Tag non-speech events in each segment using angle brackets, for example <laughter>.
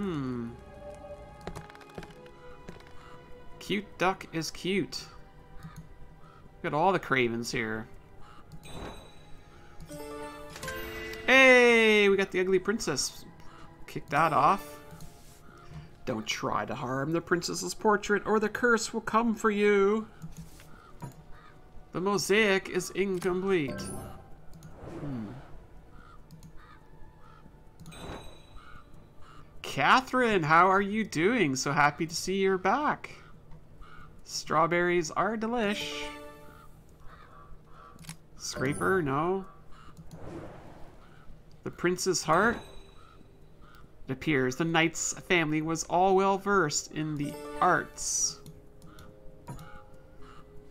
Hmm. Cute duck is cute. Look at all the cravens here. Hey, we got the ugly princess. Kick that off. Don't try to harm the princess's portrait or the curse will come for you. The mosaic is incomplete. Catherine, how are you doing? So happy to see you're back. Strawberries are delish. Scraper, no. The prince's heart? It appears the knight's family was all well versed in the arts.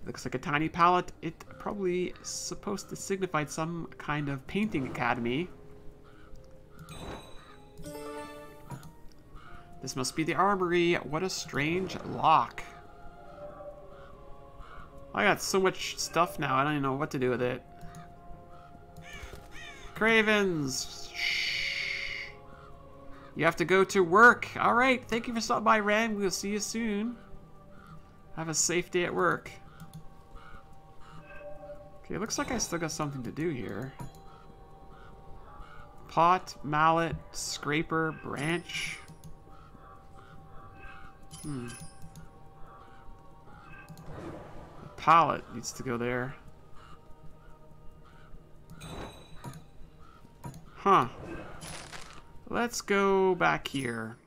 Looks like a tiny palette. It probably supposed to signify some kind of painting academy. This must be the armory. What a strange lock. I got so much stuff now, I don't even know what to do with it. Cravens! Shh. You have to go to work. Alright, thank you for stopping by, Ren. We'll see you soon. Have a safe day at work. Okay, looks like I still got something to do here. Pot, mallet, scraper, branch. Hmm. The palette needs to go there. Huh. Let's go back here.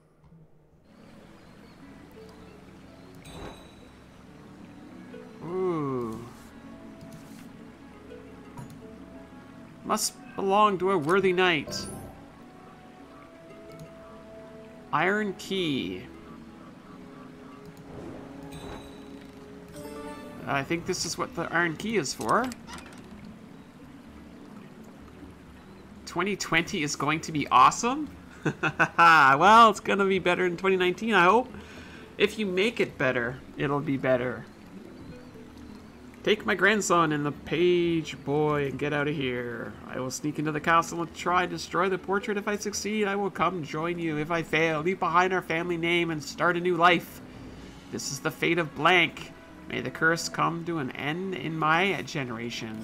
Ooh. Must belong to a worthy knight. Iron key. I think this is what the iron key is for. 2020 is going to be awesome? <laughs> well, it's going to be better in 2019, I hope. If you make it better, it'll be better. Take my grandson and the page boy and get out of here. I will sneak into the castle and try to destroy the portrait. If I succeed, I will come join you. If I fail, leave behind our family name and start a new life. This is the fate of Blank. May the curse come to an end in my generation.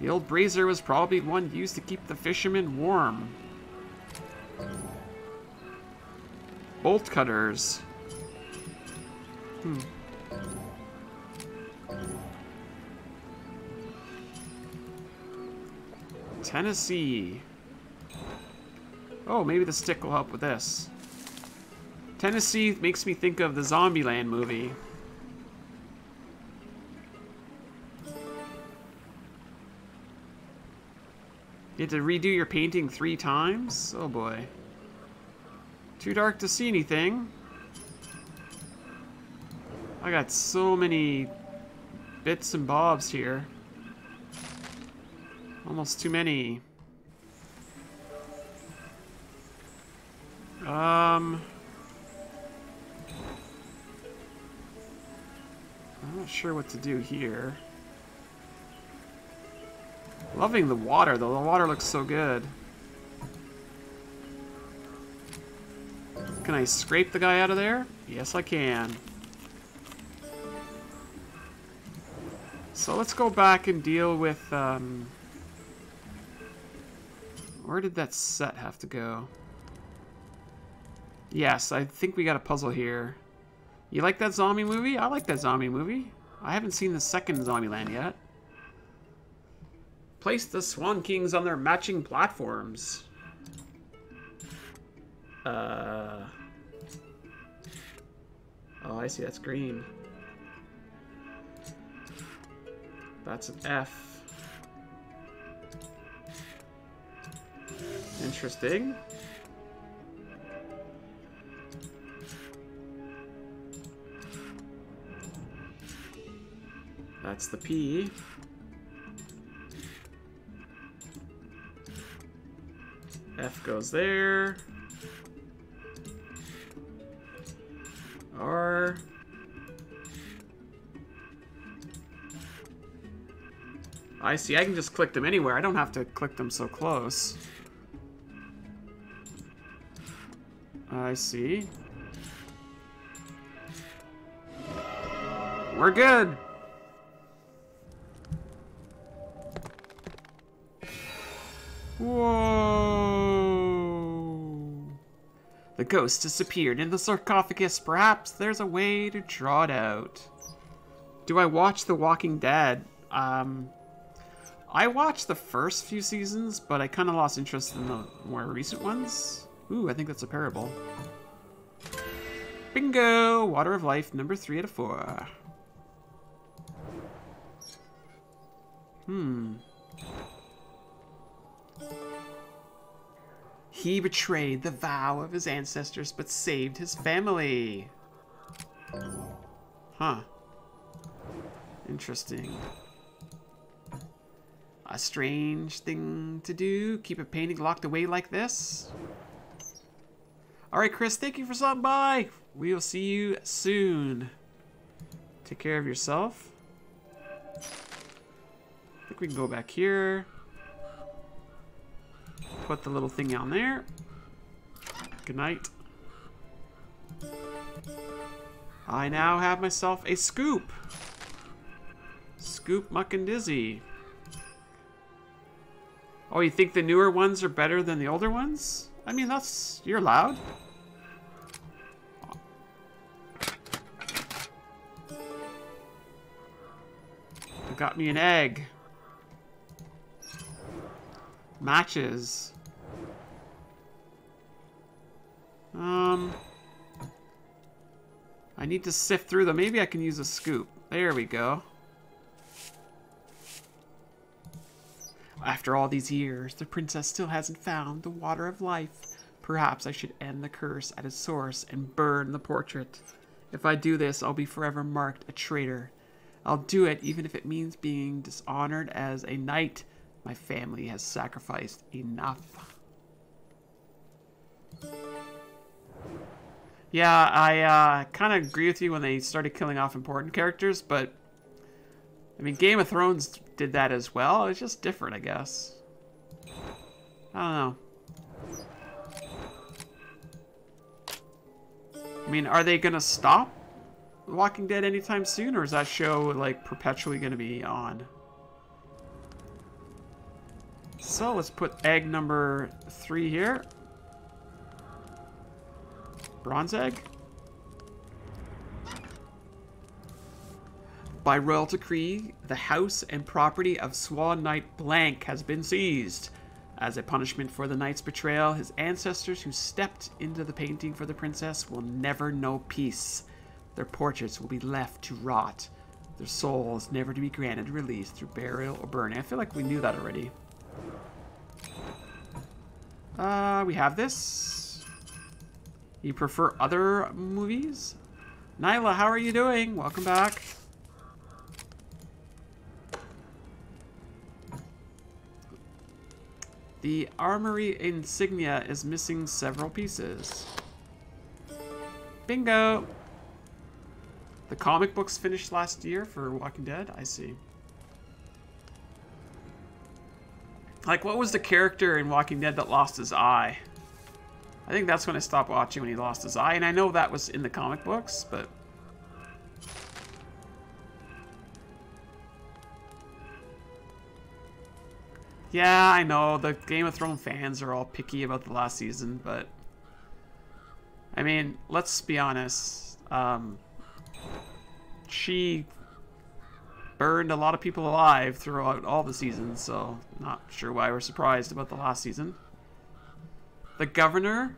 The old brazier was probably one used to keep the fishermen warm. Bolt cutters. Hmm. Tennessee. Oh, maybe the stick will help with this. Tennessee makes me think of the Zombieland movie. You had to redo your painting three times? Oh boy. Too dark to see anything. I got so many bits and bobs here. Almost too many. Um... I'm not sure what to do here. Loving the water, though. The water looks so good. Can I scrape the guy out of there? Yes, I can. So let's go back and deal with, um... Where did that set have to go? Yes, I think we got a puzzle here. You like that zombie movie? I like that zombie movie. I haven't seen the second Zombieland yet. Place the Swan Kings on their matching platforms. Uh... Oh, I see. That's green. That's an F. Interesting. That's the P. F goes there. R. I see, I can just click them anywhere. I don't have to click them so close. I see. We're good. Whoa. The ghost disappeared in the sarcophagus. Perhaps there's a way to draw it out. Do I watch The Walking Dead? Um, I watched the first few seasons, but I kind of lost interest in the more recent ones. Ooh, I think that's a parable. Bingo! Water of Life, number three out of four. Hmm. He betrayed the vow of his ancestors, but saved his family. Huh. Interesting. A strange thing to do, keep a painting locked away like this. Alright, Chris, thank you for stopping by. We will see you soon. Take care of yourself. I think we can go back here. Put the little thing on there. Good night. I now have myself a scoop. Scoop Muck and Dizzy. Oh, you think the newer ones are better than the older ones? I mean, that's... You're loud. Got me an egg. Matches. Um... I need to sift through them. Maybe I can use a scoop. There we go. After all these years, the princess still hasn't found the water of life. Perhaps I should end the curse at its source and burn the portrait. If I do this, I'll be forever marked a traitor. I'll do it even if it means being dishonored as a knight. My family has sacrificed enough. Yeah, I uh, kind of agree with you when they started killing off important characters, but I mean, Game of Thrones did that as well. It's just different, I guess. I don't know. I mean, are they gonna stop Walking Dead anytime soon, or is that show like perpetually gonna be on? So let's put egg number three here. Bronze egg. By royal decree, the house and property of Swan Knight Blank has been seized. As a punishment for the knight's betrayal, his ancestors who stepped into the painting for the princess will never know peace. Their portraits will be left to rot. Their souls never to be granted release through burial or burning. I feel like we knew that already. Uh, we have this. You prefer other movies? Nyla, how are you doing? Welcome back. The armory insignia is missing several pieces. Bingo! The comic books finished last year for Walking Dead? I see. Like, what was the character in Walking Dead that lost his eye? I think that's when I stopped watching when he lost his eye, and I know that was in the comic books, but... Yeah, I know, the Game of Thrones fans are all picky about the last season, but... I mean, let's be honest. Um, she burned a lot of people alive throughout all the seasons, so not sure why we're surprised about the last season. The governor?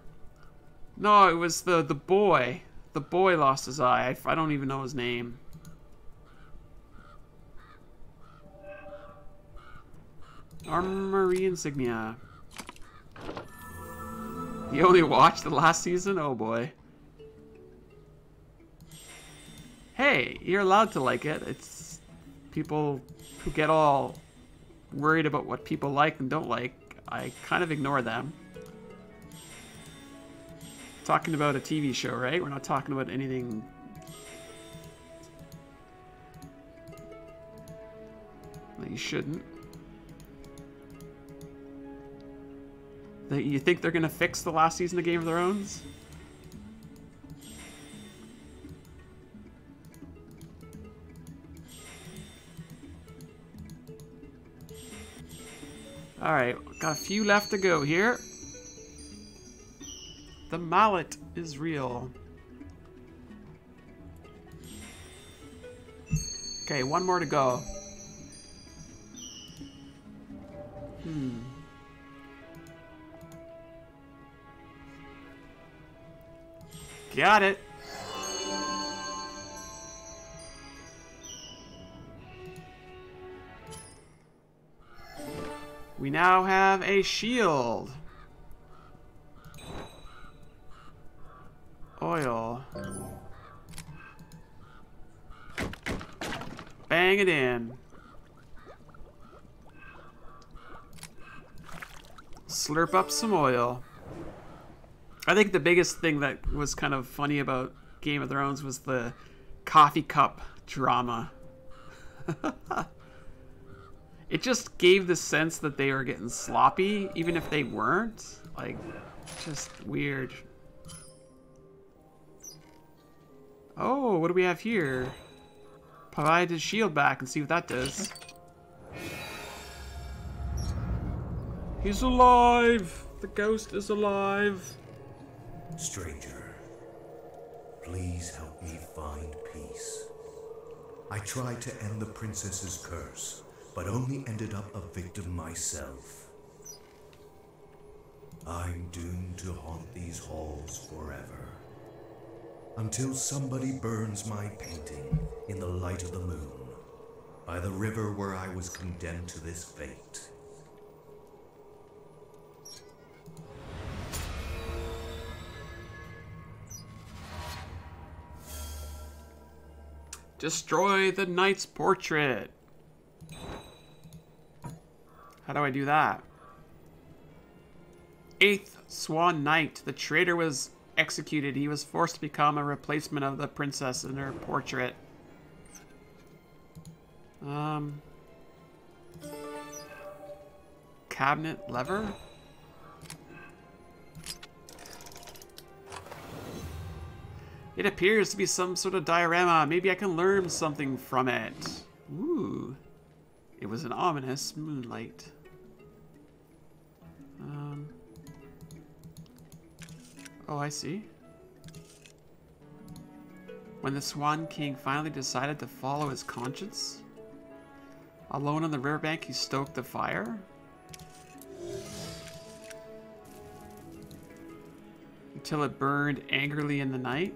No, it was the, the boy. The boy lost his eye. I, I don't even know his name. Armory insignia. You only watched the last season? Oh boy. Hey, you're allowed to like it. It's people who get all worried about what people like and don't like. I kind of ignore them talking about a TV show, right? We're not talking about anything... That you shouldn't. That you think they're going to fix the last season of Game of Thrones? Alright, got a few left to go here. The mallet is real. Okay, one more to go. Hmm. Got it. We now have a shield. Oil. Bang it in. Slurp up some oil. I think the biggest thing that was kind of funny about Game of Thrones was the coffee cup drama. <laughs> it just gave the sense that they were getting sloppy, even if they weren't. Like, just weird. Oh, what do we have here? Provide his shield back and see what that does. He's alive! The ghost is alive! Stranger, please help me find peace. I tried to end the princess's curse, but only ended up a victim myself. I'm doomed to haunt these halls forever. Until somebody burns my painting in the light of the moon, by the river where I was condemned to this fate. Destroy the knight's portrait. How do I do that? Eighth Swan Knight. The traitor was executed. He was forced to become a replacement of the princess in her portrait. Um... Cabinet lever? It appears to be some sort of diorama. Maybe I can learn something from it. Ooh. It was an ominous moonlight. Oh, I see. When the Swan King finally decided to follow his conscience, alone on the riverbank, he stoked the fire. Until it burned angrily in the night.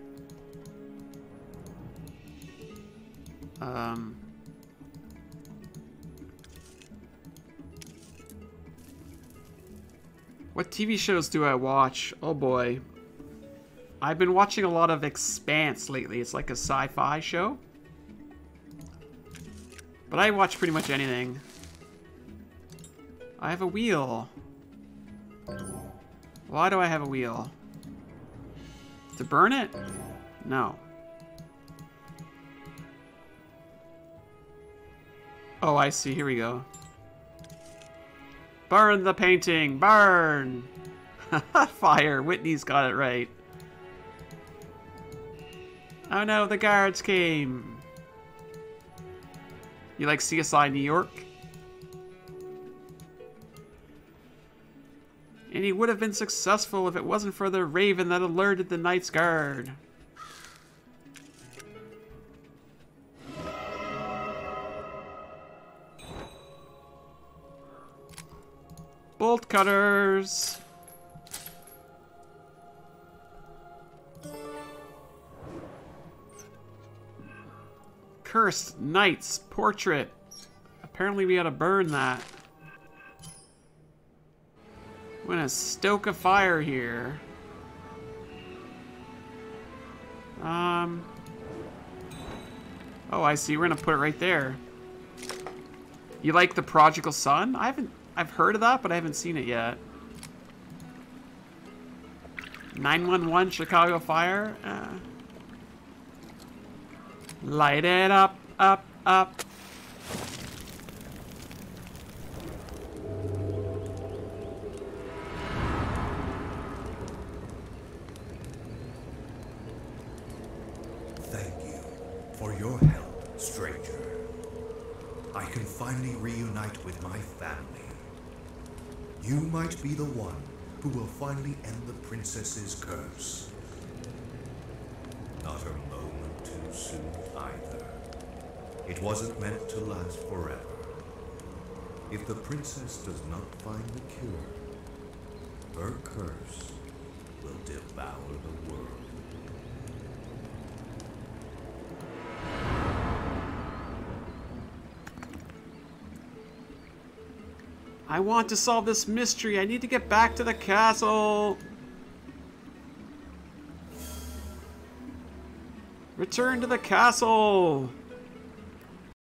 Um, what TV shows do I watch? Oh boy. I've been watching a lot of Expanse lately. It's like a sci-fi show. But I watch pretty much anything. I have a wheel. Why do I have a wheel? To burn it? No. Oh, I see. Here we go. Burn the painting! Burn! <laughs> Fire! Whitney's got it right. Oh no, the guards came! You like CSI New York? And he would have been successful if it wasn't for the raven that alerted the Knight's Guard. Bolt cutters! Cursed Knight's portrait. Apparently we gotta burn that. I'm gonna stoke a fire here. Um. Oh, I see. We're gonna put it right there. You like the prodigal son? I haven't I've heard of that, but I haven't seen it yet. 911 Chicago Fire. Uh, light it up, up, up. Thank you for your help, stranger. I can finally reunite with my family. You might be the one who will finally end the princess's curse. Not a moment soon either. It wasn't meant to last forever. If the princess does not find the cure, her curse will devour the world. I want to solve this mystery. I need to get back to the castle. Return to the castle.